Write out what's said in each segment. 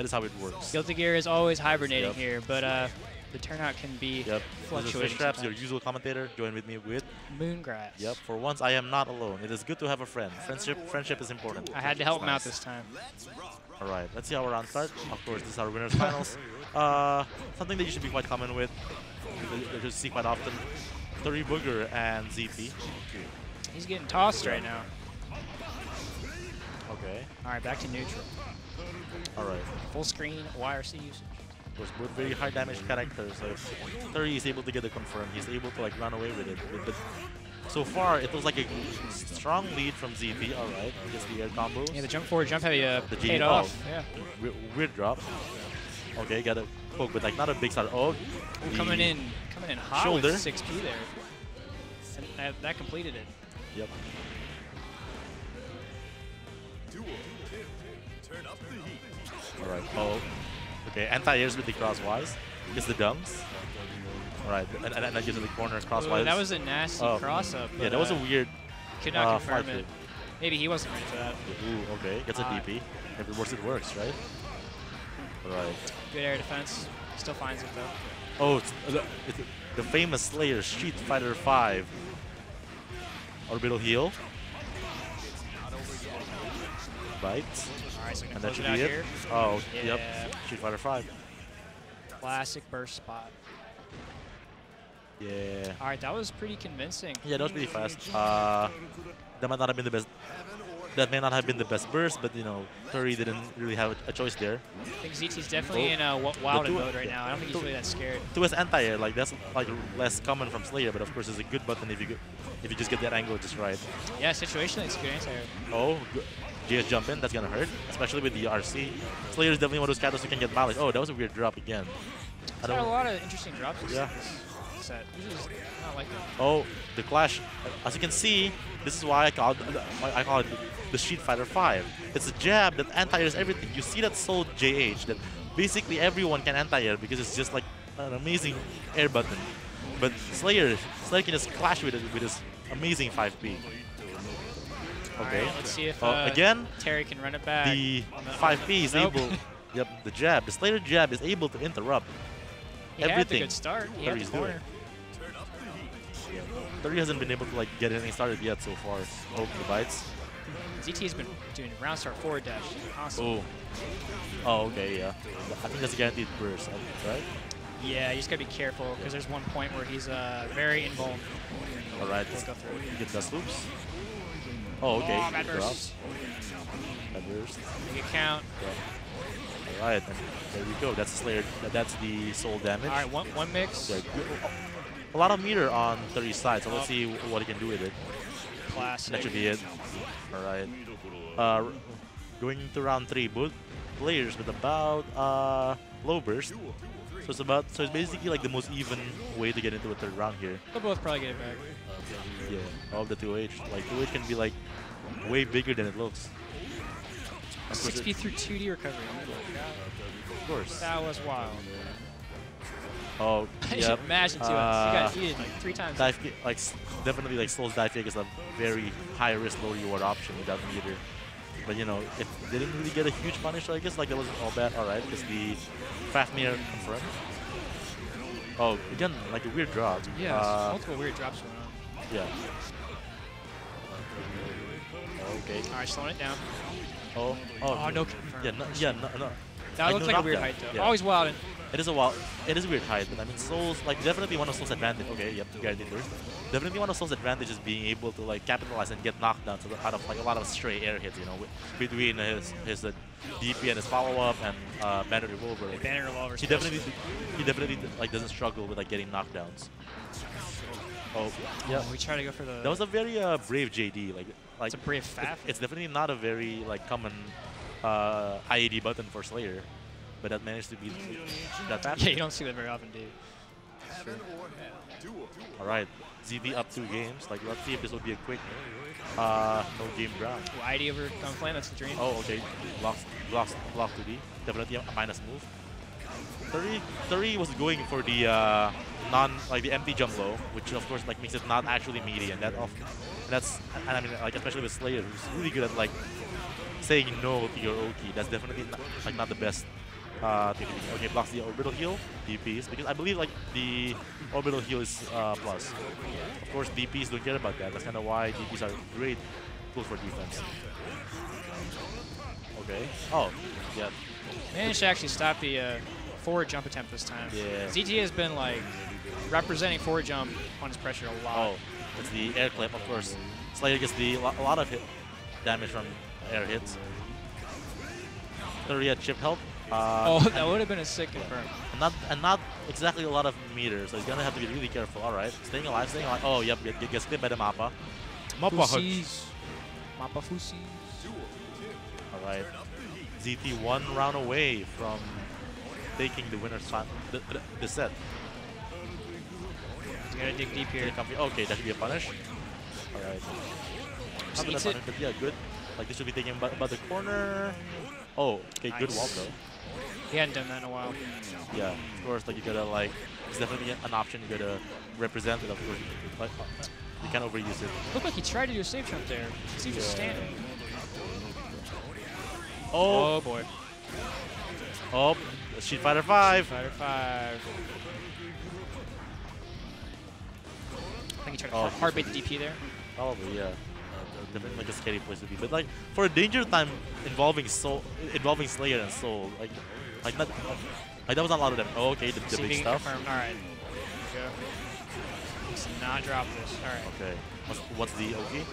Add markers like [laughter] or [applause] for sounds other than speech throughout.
That is how it works. Guilty Gear is always hibernating Yep. here, but uh, the turnout can be Yep. Fluctuating. Traps, your usual commentator. Join with me with. Moongrass. Yep. For once, I am not alone. It is good to have a friend. Friendship, friendship is important. I had to help him out this time. All right. Let's see how our round starts. Of course, this is our winners finals. Uh, something that you should be quite common with. You you see quite often. Turry Booger and ZT. He's getting tossed right now. Okay. All right, back to neutral. All right. Full screen YRC usage. Course, both very high damage characters. So if Turry is able to get the confirm, he's able to like run away with it. But, but so far, it looks like a strong lead from ZT. All right, gets the air combos. Yeah, the jump forward, jump heavy uh, The paid GD off. oh. Yeah. Weird, weird drop. Okay, got a poke, but like not a big start. Oh, Ooh, coming in, coming in hot shoulder. with 6P there. And that completed it. Yep. All right. Oh. Okay. Anti-airs with the crosswise. Gets the dumps. All right, and, and, and that gives it the corner crosswise. Ooh, that was a nasty Oh, cross up. Yeah, that was a uh, weird. Could not uh, confirm it. Maybe he wasn't ready for that. Ooh, okay. Gets a. DP. If it works, it works, right? Right. Good air defense. Still finds it though. Oh, it's, the, it's the famous Slayer Street Fighter 5. Orbital heal. Right. All right, so And that should be it. here. Oh, Yeah. yep. Street Fighter 5. Classic burst spot. Yeah. All right, that was pretty convincing. Yeah, that was pretty fast. Uh, that might not have been the best. That may not have been the best burst, but you know, Turry didn't really have a, choice there. I think ZT's definitely Oh. in a w- wild mode right yeah. now. I don't think he's really that scared. To his anti-air, like that's like less common from Slayer, but of course it's a good button if you get, if you just get that angle just right. Yeah, situationally, it's a good anti-air. Oh, good. GS jump in, that's gonna hurt, especially with the RC. Slayer is definitely one of those characters who can get mileage. Oh, that was a weird drop again. I got a lot of interesting drops Yeah. this set. Usually it's not like that. Oh, the clash. As you can see, this is why I call it, I call it the Street Fighter 5. It's a jab that anti-airs everything. You see that Sol JH that basically everyone can anti-air because it's just like an amazing air button. But Slayer, Slayer can just clash with it with his amazing 5P. Okay. right, let's see if Oh, uh, again, Turry can run it back. the the- 5P is Nope. able. Yep, the jab. The Slayer jab is able to interrupt. he the everything good start. He Turry's the doing. corner. Turry hasn't been able to like get anything started yet so far. Oh, the bites. ZT has been doing round start forward dash. Awesome. Oh. Oh, okay, yeah. I think that's a guaranteed burst, right? Yeah, you just gotta be careful because there's one point where he's uh, very invulnerable. All right. Let's go through. You get dust loops. Oh, okay. Oh, bad burst. Bad burst. Make it count. All right, there we go. That's Slayer. That's the Sol damage. All right, one one mix. Yeah, A lot of meter on ZT side, so let's see what he can do with it. Classic. That should be it. All right. Uh, going into round three, both players with about uh, low burst. So it's about so it's basically like the most even way to get into a third round here. They'll both probably get it back. Yeah, of the 2H. Like 2H can be like way bigger than it looks. 6P through 2D recovery. of course. That was wild. Oh, yep. [laughs] Imagine too. Uh, you got heated like three times. Dive like definitely like Sol's dive kick is a very high risk, low reward option without meter. But you know, it didn't really get a huge punish, so I guess like that wasn't all bad. All right, because the fast meter confirmed. Oh, again, like a weird drop. yeah, Uh, multiple weird drops going on. yeah. Okay. All right, slowing it down. Oh, oh, Oh, no confirm. Yeah, no, yeah, no, no. That looks no like a weird height though. Yeah. Always wild. And It is a wild, it is a weird height, but I mean Sol's, like definitely one of Sol's advantage. Okay, yep, guaranteed first. Definitely one of Sol's advantages is being able to like capitalize and get knockdowns out of like a lot of stray air hits. You know, between his his uh, DP and his follow up and uh, Bandit Revolver. Like, Bandit revolver. he definitely he definitely like doesn't struggle with like getting knockdowns. Oh, yeah. We try to go for the. That was a very uh, brave JD. Like like It's a brave it's- It's definitely not a very like common uh, IAD button for Slayer, but that managed to be that fast. [laughs] yeah, you don't see that very often, dude. All right, ZT up two games. Like, let's see if this will be a quick uh, no game round. Ooh, ID over Gun Flame, that's the dream. Oh, okay. Blocks, blocks, block 2D. Definitely a minus move. ZT, ZT was going for the uh, non, like the empty jump low, which of course like makes it not actually meaty, and that off, and that's, and I mean like especially with Slayer, who's really good at like saying no to your Oki. That's definitely not, like not the best Uh, okay, okay, blocks the orbital heal, DPs, because I believe like the orbital heal is uh, plus. Of course, DPs don't care about that. That's kind of why DPs are great tools for defense. Okay. Oh, yeah. Managed to actually stop the uh, forward jump attempt this time. Yeah. ZT has been like representing forward jump on his pressure a lot. Oh, it's the air clip, of course. Slayer gets the a lot of hit damage from air hits. Three at chip help. Uh, Oh, that would have been a sick confirm. and not and not exactly a lot of meters, so he's gonna have to be really careful. All right, staying alive, staying alive. Oh, yep, get, gets clipped by the Mappa. Mappa hug. Fusies. Mappa Fusies. All right, ZT one round away from taking the winner's fan, the, the, the set. He's gotta dig deep here. Getting comfy. Okay, that should be a punish. All right. Just Not gonna punish, but yeah, good. Like this should be taken by, by the corner. Oh, okay, good Nice. wall though. He hadn't done that in a while. Yeah, of course, like you gotta like, it's definitely an option. You gotta represent it, of course. Like, uh, you can't overuse it. Looked like he tried to do a safe jump there. Because he was Yeah. standing. Oh, Oh boy. oh, Street Fighter 5. Fighter 5. I think he tried to Oh, hard bait the DP there. Probably, yeah. Definitely like a scary place to be. But like for a danger time involving Sol, involving Slayer and Soul, like, like that, like that was not a lot of them. Oh, okay, the, the big stuff. confirm. Alright. Go. Let's not drop this. Alright. Okay. What's, what's the OG?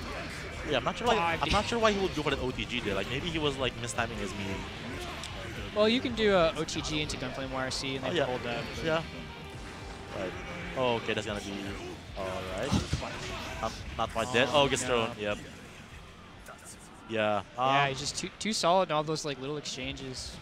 Yeah, I'm not sure. Why, I'm not sure why he would go for that OTG there. Like maybe he was like mistiming his meeting. Well, you can do a OTG into Gunflame YRC and Oh, yeah. hold that. but- Yeah. Right. Oh, okay, that's gonna be all right. Not, not quite oh, dead. Oh, Oh, gets no. thrown. Yep. Yeah. Yeah, um, he's just too too solid in all those like little exchanges.